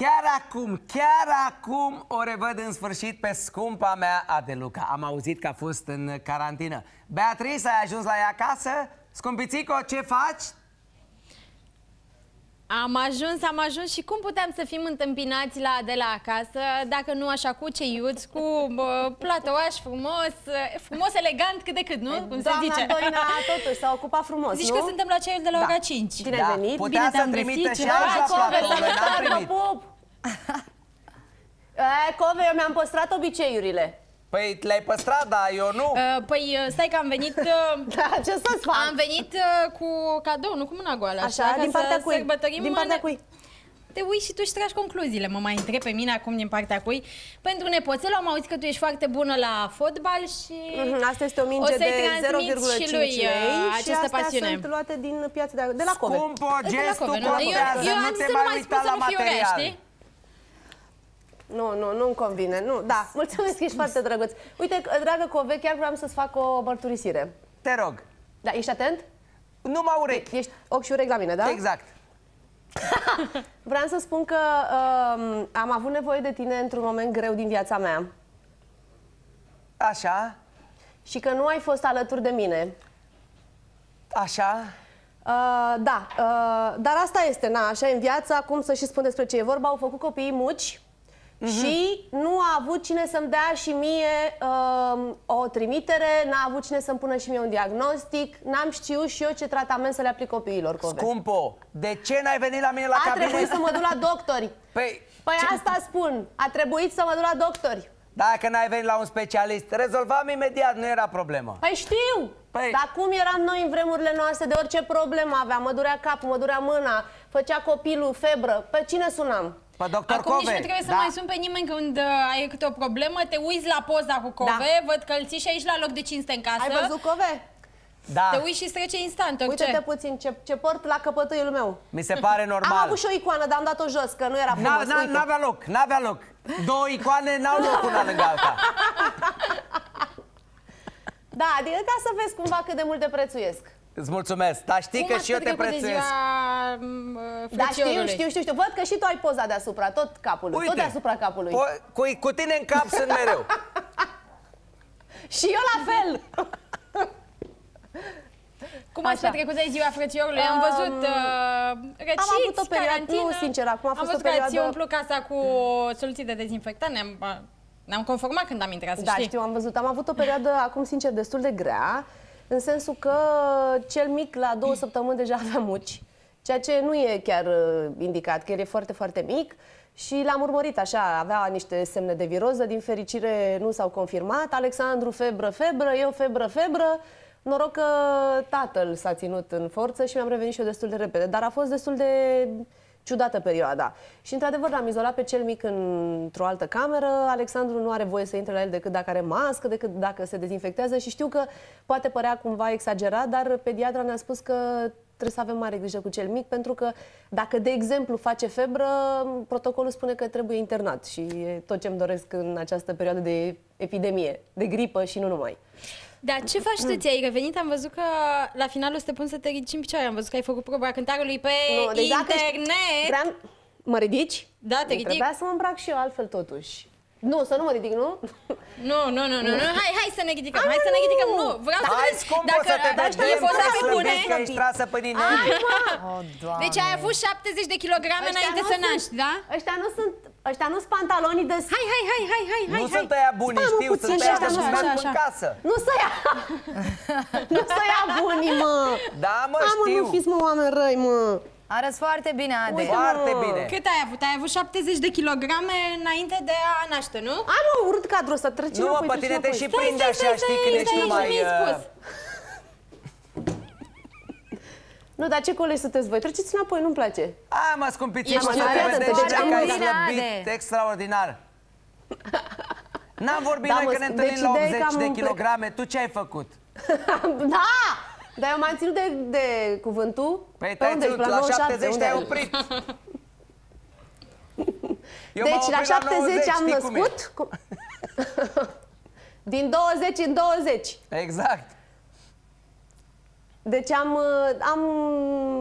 Chiar acum, chiar acum o revăd în sfârșit pe scumpa mea Adeluca. Am auzit că a fost în carantină. Beatrice, ai ajuns la ea acasă? Scumpițico, ce faci? Am ajuns, am ajuns și cum puteam să fim întâmpinați la de la acasă dacă nu așa cu ceiuți, cu bă, platoaș frumos, frumos, elegant cât de cât, nu? Cum se Doamna zice? Doina totuși s-a ocupat frumos, Zici nu? că suntem la ceiul de la Da. ora 5. Bine ai venit. Putea Bine să te-am trimită găsit, și ceva. aici la Cove, platforme, n-am salutare, vă primit. pup! E, Cove, eu mi-am păstrat obiceiurile. Păi le-ai păstrat, dar eu nu. Uh, păi uh, stai că am venit uh, Da, ce să-ți fac? Am venit uh, cu cadou, nu cu mâna goală Așa, ca din să partea cui? sărbătorim Din partea ne- cui? Te uiți și tu își tragi concluziile, mă mai întreb pe mine acum din partea cui. Pentru nepoțel am auzit că tu ești foarte bună la fotbal și... Mhm, Asta este o O minge să-i de transmit 0,5 și lui, lei uh, și această astea pasiune. sunt luate din piața de, de la Cove. Scumpo, De la gestul Cove, nu? contează, eu, eu nu am te zis să nu mai mai uita spun să la nu fiu rea, material. știi? Nu, nu, nu-mi convine. Nu, da, mulțumesc, ești foarte drăguț. Uite, dragă Cove, chiar vreau să-ți fac o mărturisire. Te rog, Da, ești atent? numai urechi. Ești ochi și urechi la mine, da? Exact. Vreau să spun că um, am avut nevoie de tine într-un moment greu din viața mea Așa, și că nu ai fost alături de mine. așa. Uh, da, uh, dar asta este, na, așa e în viață, acum să și spun despre ce e vorba, au făcut copiii muci și nu a avut cine să-mi dea și mie uh, o trimitere, n-a avut cine să-mi pună și mie un diagnostic, n-am știut și eu ce tratament să le aplic copiilor, Cove. Scumpo, de ce n-ai venit la mine la A cabinet? trebuit să mă duc la doctori. Păi, Păi ce- asta spun, a trebuit să mă duc la doctori. Dacă n-ai venit la un specialist, rezolvam imediat, nu era problemă. Păi știu! Păi- Dar cum eram noi în vremurile noastre, de orice problemă aveam, mă durea capul, mă durea mâna, făcea copilul febră, pe cine sunam? Pe doctor Acum Cove. nici nu trebuie să da. mai sun pe nimeni când uh, ai câte o problemă, te uiți la poza cu Cove, văd că îl ții și aici la loc de cinste în casă. Ai văzut Cove? Da, Te uiți și îți trece instant orice. Uite-te puțin ce, ce port la căpătâiul meu. mi se pare Am normal. avut și o icoană, dar am dat-o jos, că nu era N-a- frumos. n-a- uite. N-avea loc, n-avea loc. Două icoane n-au loc una lângă alta. Da, adică ca să vezi cumva cât de mult te prețuiesc. Îți mulțumesc, dar știi Cum că ați și eu te petrecut de prețuiesc. Ziua m, Da, știu, frățiorului? știu, știu, știu. Văd că și tu ai poza deasupra, tot capului, tot deasupra capului. po- cu, cu tine în cap sunt mereu. Și eu la fel. Cum ați Așa. petrecut de ziua frățiorului? Am văzut uh, răciți, am avut o perioadă- carantină. nu, sincer, acum a fost Am o văzut că ați perioadă- umplut casa cu soluții de dezinfectant. Ne-am, ne-am conformat când am intrat, să Da, știi. știu, am văzut. Am avut o perioadă, acum sincer, destul de grea, în sensul că cel mic la două săptămâni deja avea muci, ceea ce nu e chiar uh, indicat, că el e foarte, foarte mic și l-am urmărit așa, avea niște semne de viroză, din fericire nu s-au confirmat, Alexandru febră, febră, eu febră, febră, Noroc că tatăl s-a ținut în forță și mi-am revenit și eu destul de repede, dar a fost destul de ciudată perioada. Și într-adevăr l-am izolat pe cel mic într-o altă cameră. Alexandru nu are voie să intre la el decât dacă are mască, decât dacă se dezinfectează și știu că poate părea cumva exagerat, dar pediatra ne-a spus că trebuie să avem mare grijă cu cel mic, pentru că dacă, de exemplu, face febră, protocolul spune că trebuie internat și e tot ce îmi doresc în această perioadă de epidemie, de gripă și nu numai. Da, ce faci tu? Ți-ai revenit? Am văzut că la final o să te pun să te ridici în picioare. Am văzut că ai făcut proba cântarului pe Nu, deci dacă știi- internet. Vreau... Mă ridici? Da, te Nu, ridic. Trebuia să mă îmbrac și eu altfel totuși. Nu, să nu mă ridic, nu? Nu, nu, nu, nu, nu. Hai, hai să ne ridicăm, hai să ne ridicăm. Nu, vreau să Hai, vezi scump, o dacă să te dacă vedem, e poza ca pe să bune. vezi că ești trasă pe din Oh, Doamne. Deci ai avut 70 de kilograme înainte nu să sunt- naști, da? Ăștia nu sunt, ăștia nu sunt pantalonii de... Hai, hai, hai, hai, hai, hai. Nu hai. sunt aia buni, Stai, mă, știu, puțin sunt și aia ăștia de nu merg așa, în așa. casă. Nu să ia! nu să ia bunii, mă! Da, mă, Am știu. nu fiți, mă, oameni răi, mă! Arăți foarte bine, Ade. Uite, Foarte mă. bine. Cât ai avut? Ai avut 70 de kilograme înainte de a naște, nu? Ai, mă, urât cadrul ăsta, trece Nu, mă, înapoi, pe trece tine te înapoi. și Stai, prinde stai, așa, stai, știi, stai, când stai, ești stai, mai... mi-ai uh, spus. Nu, dar ce colegi sunteți voi? Treceți înapoi, nu-mi place. A, mă, scumpițică, Ești să te atentă, vedeți deci și am că ai bine, slăbit Ade. extraordinar. N-am vorbit Da, noi mă, că ne deci întâlnim la ideea e 80 că am de un- kilograme. Tu ce ai făcut? da! Dar eu m-am ținut de, de cuvântul. Păi Pe te-ai unde ești? ținut, La la 97, 70 unde te-ai ai? oprit. Eu m-am Deci la oprit 70 90, am știi cum e? născut. Cum- Din 20 în 20. Exact. Deci am, uh, am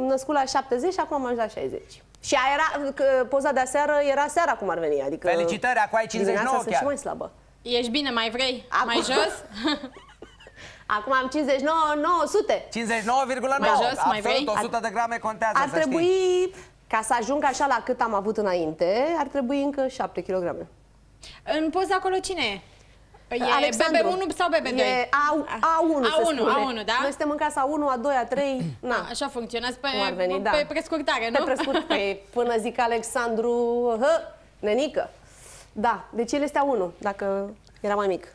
născut la 70 și acum am ajuns la 60. Și aia era, că poza de aseară era seara cum ar veni, adică... Felicitări, acum ai 59 dimineața sunt chiar. și mai slabă. Ești bine, mai vrei? Acum- Mai jos? Acum am 59, 900. 59,9. Mai jos, mai vrei? Absolut, 100 de grame contează, Ar să știi. trebui, ca să ajung așa la cât am avut înainte, ar trebui încă 7 kg. În poza acolo cine e? E Alexandru. BB1 sau BB2? E A, A1, se A1, spune. A1, da? Noi suntem în casa 1, a 2, a 3, na. Așa funcționează pe, Cum ar veni, da. pe prescurtare, nu? Pe prescurt, pe, până zic Alexandru, hă, nenică. Da, deci el este A1, dacă era mai mic.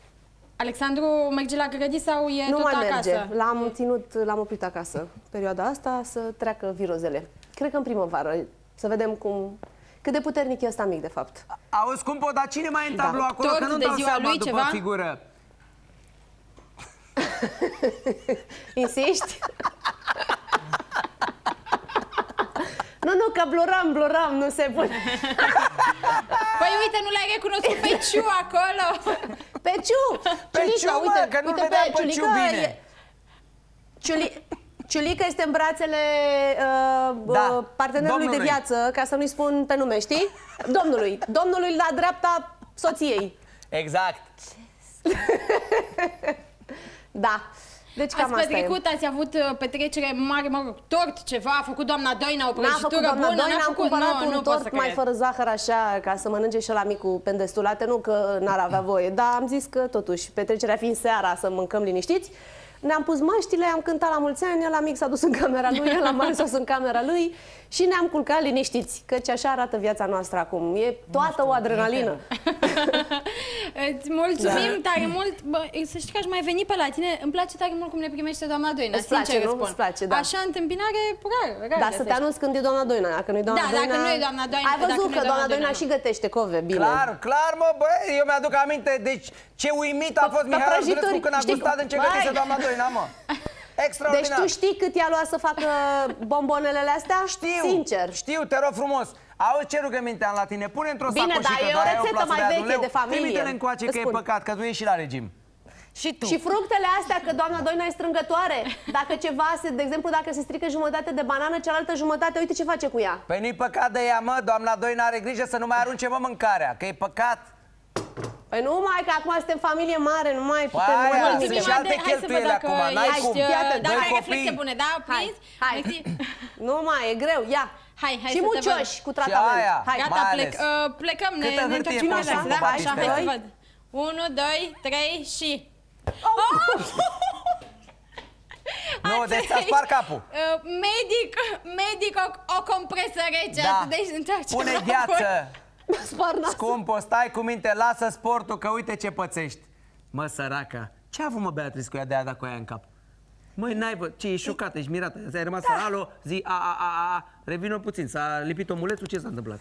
Alexandru merge la grădi sau e nu tot mai acasă? merge. L-am ținut, l-am oprit acasă perioada asta să treacă virozele. Cred că în primăvară, să vedem cum, cât de puternic e ăsta mic, de fapt. Auzi, scumpo, dar cine mai e în Da. tablou acolo? Tort Că nu de dau ziua seama lui, după ceva? figură. Insisti? nu, nu, că bloram, bloram, nu se pune. Păi uite, nu l-ai recunoscut pe Ciu acolo? Pe Ciu! Pe Ciulica, Ciu, mă, uite, că nu-l uite vedeam pe Ciulica Ciu bine. e- Ciuli... Ciulica este în brațele uh, Da, uh, partenerului domnului. de viață, ca să nu-i spun pe nume, știi? Domnului. Domnului la dreapta soției. Exact. Da. Deci cam Ați asta e. petrecut, ați avut uh, petrecere mare, mă rog, tort, ceva, a făcut doamna Doina o N-a făcut prăjitură doamna bună, Doina, n-a am făcut, cumpărat nu, un nu pot să tort mai cred. fără zahăr așa, ca să mănânce și la micul pendestulate, nu că n-ar avea voie, dar am zis că totuși, petrecerea fiind seara, să mâncăm liniștiți, ne-am pus măștile, am cântat la mulți ani, la mic s-a dus în camera lui, el la mare s-a dus în camera lui și ne-am culcat liniștiți, căci așa arată viața noastră acum. E toată o adrenalină. Îți mulțumim Da. tare mult. Bă, să știi că aș mai veni pe la tine. Îmi place tare mult cum ne primește doamna Doina, Îți place, sincer nu? spun. Îți place, da. Așa, întâmpinare, rar, rar Dar să te găsești. anunț când e doamna Doina, dacă nu-i doamna Da, Doina... dacă nu e doamna Doina- Ai dacă văzut nu e că doamna doamna Doina Doina, și gătește cove, bine. Clar, clar, mă, bă, eu mi-aduc aminte, deci ce uimit a Pe- fost pe Mihai prăjituri, Ardulescu când a știi gustat cum- în ce Băi! gătise doamna Doina, mă. Deci Extraordinar. tu știi cât i-a luat să facă bombonelele astea? Știu, Sincer. știu, te rog frumos. Auzi ce rugăminte am la tine? Pune într-o Bine, sacoșică, dar e o doar ai rețetă plasă mai de aia veche un leu. de familie. Trimite-le încoace Îți că e spun. păcat, că tu ești și la regim. Și tu. Și fructele astea, că doamna Doina e strângătoare. Dacă ceva, se, de exemplu, dacă se strică jumătate de banană, cealaltă jumătate, uite ce face cu ea. Păi nu-i păcat de ea, mă, doamna Doina are grijă să nu mai arunce, mă, mâncarea, că e păcat. Păi nu mai, că acum suntem familie mare, nu mai putem Păi noi aia, nimic. sunt și alte Ade, hai să văd cheltuieli dacă acum, n-ai ești, cum. uh, Fii atent, Dacă doi ai copii. reflexe bune, da? Hai, Prins? hai. Mersi. Nu mai, e greu, ia. Hai, hai și să te muncioși văd. cu tratament. aia. Hai, Mai Gata, ales. plec, uh, plecăm, ne, Câtă ne hârtie întoarcem poți acasă, să da? cu Așa, hai Batista? să văd. 1, 2, 3 și... Nu, Ați deci ți-a aici, spart capul. uh, Medic, medic, o, o compresă rece, Da. atât de întoarcem Pune înapoi. gheață. Spar nasul. Scumpo, stai cu minte, lasă sportul, că uite ce pățești. Mă, săraca, ce a avut, mă, Beatrice, cu ea de a dat cu ea în cap? Măi, n-ai vă, ce, ești șocată, ești mirată. Ai rămas da. alo, zi, a, a, a, a, revină puțin, s-a lipit omulețul, ce s-a întâmplat?